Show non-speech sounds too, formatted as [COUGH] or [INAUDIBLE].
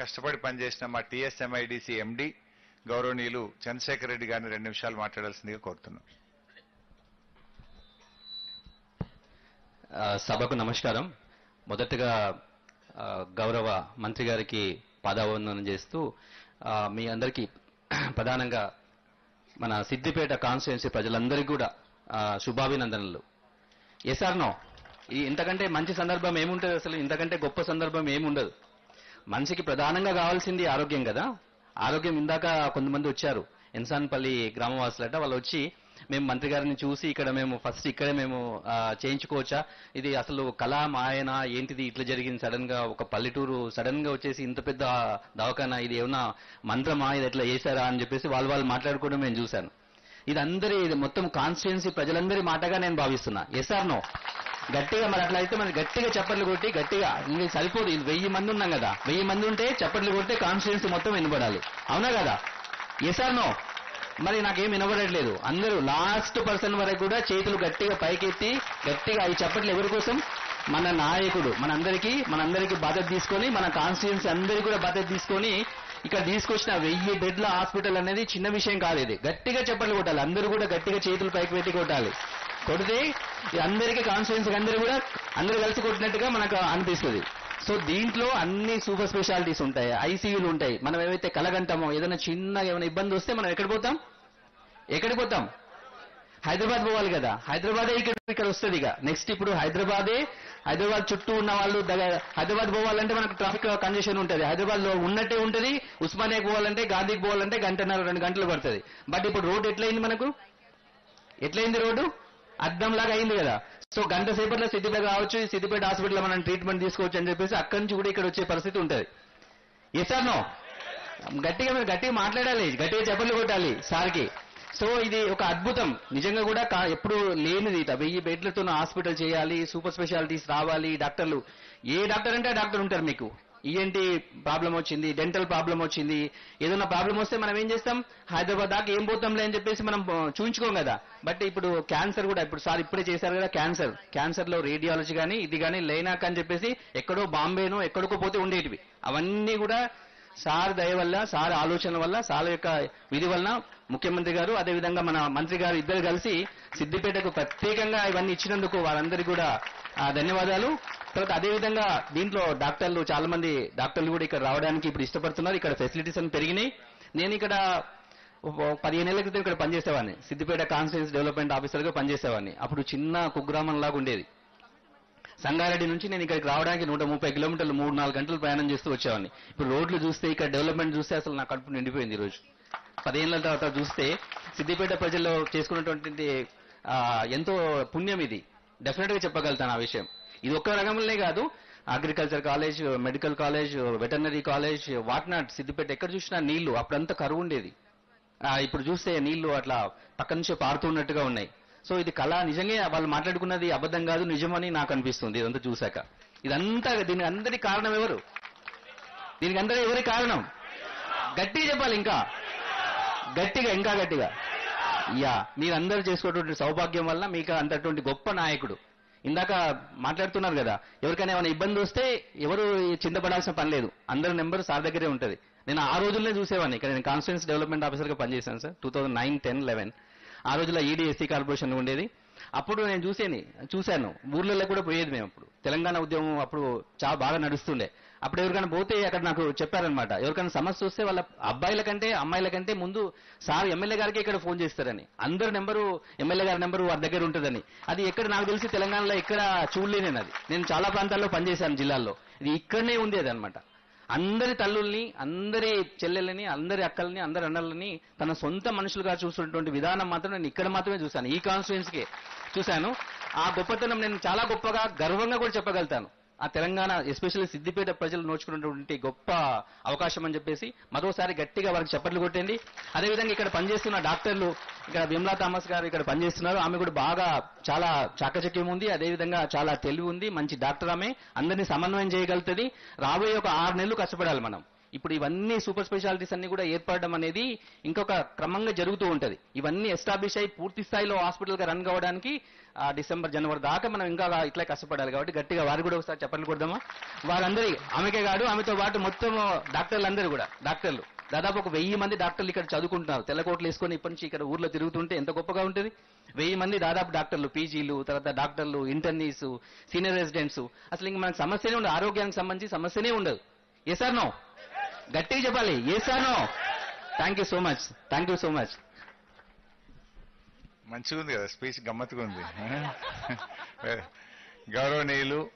కష్టపడి పనిచేసిన మా టీఎస్ఎంఐడిసి ఎండి గౌరవనీయులు చంద్రశేఖర్ రెడ్డి గారిని రెండు నిమిషాలు మాట్లాడాల్సిందిగా కోరుతున్నాం. సభకు నమస్కారం. మొదటగా గౌరవ మంత్రి గారికి పాదావందనం చేస్తూ మీ అందరికీ [CLEARS THROAT] ప్రధానంగా మన సిద్దిపేట కాన్స్టిట్యున్సీ ప్రజలందరికీ కూడా శుభాభినందనలు. ఎస్ఆర్నో ఈ ఇంతకంటే మంచి సందర్భం ఏముంటుంది అసలు? ఇంతకంటే గొప్ప సందర్భం ఏముండదు? మనిషికి ప్రధానంగా కావాల్సింది ఆరోగ్యం కదా? ఆరోగ్యం ఇందాక కొంతమంది వచ్చారు. ఇన్సాన్పల్లి గ్రామవాసులట వాళ్ళు వచ్చి మేము మంత్రి గారిని చూసి ఇక్కడ మేము ఫస్ట్ ఇక్కడే మేము చేయించుకోవచ్చా? ఇది అసలు కళ మాయన? ఏంటిది ఇట్లా జరిగింది? సడన్గా ఒక పల్లెటూరు సడన్గా వచ్చేసి ఇంత పెద్ద దవాఖానా? ఇది ఏమన్నా మంత్రమా? ఇది ఎట్లా చేశారా? అని చెప్పేసి వాళ్ళు వాళ్ళు మాట్లాడుకోవడం నేను చూశాను. ఇది అందరి ఇది మొత్తం కాన్స్టిట్యున్సీ ప్రజలందరి మాటగా నేను భావిస్తున్నా. ఎస్ఆర్ నో గట్టిగా మరి అట్లా అయితే మనం గట్టిగా చప్పట్లు కొట్టి గట్టిగా సరిపోదు ఇది వెయ్యి మంది ఉన్నాం కదా. వెయ్యి మంది ఉంటే చప్పట్లు కొడితే కాన్స్టిట్యున్సీ మొత్తం వినబడాలి. అవునా కదా? ఎస్ఆర్ నో మరి నాకేం వినబడట్లేదు. అందరూ లాస్ట్ పర్సన్ వరకు కూడా చేతులు గట్టిగా పైకెత్తి గట్టిగా ఈ చప్పట్లు ఎవరి కోసం? మన నాయకుడు మనందరికీ మనందరికీ బాధ్యత తీసుకొని మన కాన్స్టిట్యున్సీ అందరికీ కూడా బాధ్యత తీసుకొని ఇక్కడ తీసుకొచ్చిన వెయ్యి బెడ్ల హాస్పిటల్ అనేది చిన్న విషయం కాదు ఇది. గట్టిగా చెప్పట్లు కొట్టాలి. అందరూ కూడా గట్టిగా చేతులు పైకి పెట్టి కొట్టాలి. కొడితే అందరికీ కాన్స్టిట్యున్సీ అందరూ కూడా అందరూ కలిసి కొట్టినట్టుగా మనకు అనిపిస్తుంది. సో దీంట్లో అన్ని సూపర్ స్పెషాలిటీస్ ఉంటాయి. ఐసీయూలు ఉంటాయి. మనం ఏవైతే కలగంటామో ఏదైనా చిన్నగా ఏమైనా ఇబ్బంది వస్తే మనం ఎక్కడ పోతాం? ఎక్కడికి పోతాం? హైదరాబాద్ పోవాలి కదా. హైదరాబాదే ఇక్కడ ఇక్కడ వస్తుంది ఇక. నెక్స్ట్ ఇప్పుడు హైదరాబాదే హైదరాబాద్ చుట్టూ ఉన్న వాళ్ళు హైదరాబాద్ పోవాలంటే మనకు ట్రాఫిక్ కండిషన్ ఉంటుంది. హైదరాబాద్లో ఉన్నట్టే ఉంటుంది. ఉస్మానియాకి పోవాలంటే గాంధీకి పోవాలంటే గంటన్నర రెండు గంటలు పడుతుంది. బట్ ఇప్పుడు రోడ్ ఎట్లయింది మనకు? ఎట్లయింది రోడ్డు? అద్దం లాగా అయింది కదా. సో గంట సేపట్లో సిద్దిపేట రావచ్చు సిద్దిపేట హాస్పిటల్లో మనం ట్రీట్మెంట్ తీసుకోవచ్చు అని చెప్పేసి అక్కడి నుంచి కూడా ఇక్కడ వచ్చే పరిస్థితి ఉంటుంది. ఎస్ నో గట్టిగా మీరు గట్టిగా మాట్లాడాలి గట్టిగా చెప్పలు కొట్టాలి సార్కి. సో ఇది ఒక అద్భుతం. నిజంగా కూడా కా- ఎప్పుడు లేనిది ఇట. వెయ్యి బెడ్లతో హాస్పిటల్ చేయాలి సూపర్ స్పెషాలిటీస్ రావాలి డాక్టర్లు. ఏ డాక్టర్ అంటే ఆ డాక్టర్ ఉంటారు మీకు. ఈఎన్టీ ప్రాబ్లం వచ్చింది? డెంటల్ ప్రాబ్లం వచ్చింది. ఏదైనా ప్రాబ్లం వస్తే మనం ఏం చేస్తాం? హైదరాబాద్ దాకా ఏం పోతాంలే అని చెప్పేసి మనం చూయించుకోం కదా. బట్ ఇప్పుడు క్యాన్సర్ కూడా ఇప్పుడు సార్ ఇప్పుడే చేశారు కదా క్యాన్సర్. క్యాన్సర్లో రేడియాలజీ కానీ ఇది కానీ లేనాక అని చెప్పేసి ఎక్కడో బాంబేనో ఎక్కడికో పోతే ఉండేటివి. అవన్నీ కూడా సార్ దయ వల్ల సార్ ఆలోచన వల్ల సార్ యొక్క విధి వలన ముఖ్యమంత్రి గారు అదేవిధంగా మన మంత్రి గారు ఇద్దరు కలిసి సిద్దిపేటకు ప్రత్యేకంగా ఇవన్నీ ఇచ్చినందుకు వారందరికీ కూడా ధన్యవాదాలు. తర్వాత అదేవిధంగా దీంట్లో డాక్టర్లు చాలా మంది డాక్టర్లు కూడా ఇక్కడ రావడానికి ఇప్పుడు ఇష్టపడుతున్నారు. ఇక్కడ ఫెసిలిటీస్ అన్ని పెరిగినాయి. నేను ఇక్కడ పదిహేను ఏళ్ళ క్రితం ఇక్కడ పనిచేసేవాడిని. సిద్దిపేట కాన్స్టిట్యూన్స్ డెవలప్మెంట్ ఆఫీసర్గా పనిచేసేవాడిని. అప్పుడు చిన్న కుగ్రామం లాగా ఉండేది. సంగారెడ్డి నుంచి నేను ఇక్కడికి రావడానికి నూట ముప్పై కిలోమీటర్లు మూడు నాలుగు గంటలు ప్రయాణం చేస్తూ వచ్చేవాడిని. ఇప్పుడు రోడ్లు చూస్తే ఇక్కడ డెవలప్మెంట్ చూస్తే అసలు నా కడుపు నిండిపోయింది ఈరోజు. రోజు పదిహేనుల తర్వాత చూస్తే సిద్దిపేట ప్రజల్లో చేసుకున్నటువంటి ఎంతో పుణ్యం ఇది. డెఫినెట్గా చెప్పగలుగుతాను ఆ విషయం. ఇది ఒక్క రకంలోనే కాదు. Agriculture college medical college veterinary college whatnot Siddipet ఎక్కడ చూసినా నీళ్ళు అప్పుడంతా కరువు ఉండేది. ఇప్పుడు చూస్తే నీళ్ళు అట్లా పక్క నుంచే పారుతున్నట్టుగా ఉన్నాయి. సో ఇది కళ నిజంగా వాళ్ళు మాట్లాడుకున్నది అబద్ధం కాదు నిజమని నాకు అనిపిస్తుంది ఇదంతా చూశాక. ఇదంతా దీనికి అందరి కారణం ఎవరు? దీనికి అందరూ ఎవరి కారణం? గట్టిగా చెప్పాలి ఇంకా. గట్టిగా ఇంకా గట్టిగా. యా మీరందరూ చేసుకున్నటువంటి సౌభాగ్యం వల్ల మీకు అంతటువంటి గొప్ప నాయకుడు. ఇందాక మాట్లాడుతున్నారు కదా ఎవరికైనా ఏమైనా ఇబ్బంది వస్తే ఎవరు చింతపడాల్సిన పని లేదు. అందరి నెంబర్ సార్ దగ్గరే ఉంటుంది. నేను ఆ రోజుల్లో చూసేవాడిని. ఇక్కడ నేను కాన్స్టిట్యూన్స్ డెవలప్మెంట్ ఆఫీసర్గా పనిచేశాను sir two thousand nine ten eleven. ఆ రోజుల్లో ఈడీ ఎస్సీ కార్పొరేషన్ ఉండేది. అప్పుడు నేను చూసేని చూశాను. ఊర్లలో కూడా పోయేది మేము అప్పుడు తెలంగాణ ఉద్యమం అప్పుడు చాలా బాగా నడుస్తుండే. అప్పుడు ఎవరికైనా పోతే అక్కడ నాకు చెప్పారనమాట ఎవరికైనా సమస్య వస్తే వాళ్ళ అబ్బాయిల కంటే అమ్మాయిల కంటే ముందు సార్ ఎమ్మెల్యే గారికి ఇక్కడ ఫోన్ చేస్తారని. అందరి నెంబరు ఎమ్మెల్యే గారి నెంబరు వారి దగ్గర ఉంటుందని. అది ఎక్కడ నాకు తెలిసి తెలంగాణలో ఎక్కడ చూడలేనేను అది నేను చాలా ప్రాంతాల్లో పనిచేశాను జిల్లాల్లో. ఇది ఇక్కడనే ఉంది అది అనమాట అందరి తల్లుల్ని అందరి చెల్లెళ్ళని అందరి అక్కల్ని అందరి అన్నలని తన సొంత మనుషులుగా చూసినటువంటి విధానం మాత్రం నేను ఇక్కడ మాత్రమే చూశాను. ఈ కాన్స్టిట్యున్సీకి చూశాను. ఆ గొప్పతనం నేను చాలా గొప్పగా గర్వంగా కూడా చెప్పగలుగుతాను. ఆ తెలంగాణ ఎస్పెషల్లీ సిద్దిపేట ప్రజలు నోచుకున్నటువంటి గొప్ప అవకాశం అని చెప్పేసి మరోసారి గట్టిగా వారికి చప్పట్లు కొట్టండి. అదేవిధంగా ఇక్కడ పనిచేస్తున్న డాక్టర్లు ఇక్కడ విమలా థామస్ గారు ఇక్కడ పనిచేస్తున్నారు. ఆమె కూడా బాగా చాలా చాకచక్యం ఉంది. అదేవిధంగా చాలా తెలివి ఉంది. మంచి డాక్టర్ ఆమె. అందరినీ సమన్వయం చేయగలుగుతుంది. రాబోయే ఒక ఆరు నెలలు కష్టపడాలి మనం. ఇప్పుడు ఇవన్నీ సూపర్ స్పెషాలిటీస్ అన్ని కూడా ఏర్పడడం అనేది ఇంకొక క్రమంగా జరుగుతూ ఉంటుంది. ఇవన్నీ ఎస్టాబ్లిష్ అయి పూర్తి స్థాయిలో హాస్పిటల్గా రన్ కావడానికి ఆ డిసెంబర్ జనవరి దాకా మనం ఇంకా ఇట్లా కష్టపడాలి కాబట్టి గట్టిగా వారు కూడా ఒకసారి చెప్పలు కొడదామా? వారందరి ఆమెకే కాదు ఆమెతో పాటు మొత్తం డాక్టర్లు అందరూ కూడా డాక్టర్లు. దాదాపు ఒక వెయ్యి మంది డాక్టర్లు ఇక్కడ చదువుకుంటున్నారు. తెల్లకోట్లు వేసుకొని ఇప్పటి నుంచి ఇక్కడ ఊర్లో తిరుగుతుంటే ఎంత గొప్పగా ఉంటుంది? వెయ్యి మంది దాదాపు డాక్టర్లు పీజీలు తర్వాత డాక్టర్లు ఇంటర్నీస్ సీనియర్ రెసిడెంట్స్. అసలు ఇంక మనకు సమస్యనే ఉండదు. ఆరోగ్యానికి సంబంధించి సమస్యనే ఉండదు. ఏ సార్ నో గట్టిగా చెప్పాలి. ఏ thank you so much thank you so much మంచిగా ఉంది కదా స్పీచ్ గమ్మత్తుగా ఉంది. గౌరవనీయులు